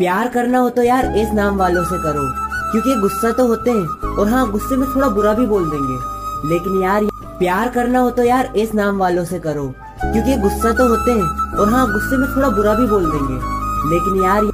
प्यार करना हो तो यार इस नाम वालों से करो, क्योंकि गुस्सा तो होते हैं, और हाँ गुस्से में थोड़ा बुरा भी बोल देंगे। लेकिन यार, प्यार करना हो तो यार इस नाम वालों से करो, क्योंकि गुस्सा तो होते हैं, और हाँ गुस्से में थोड़ा बुरा भी बोल देंगे। लेकिन यार